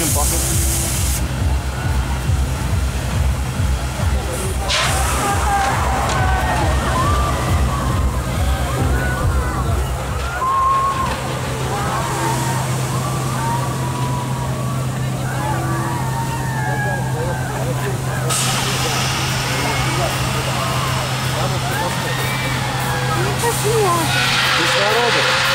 Кислорода очень много.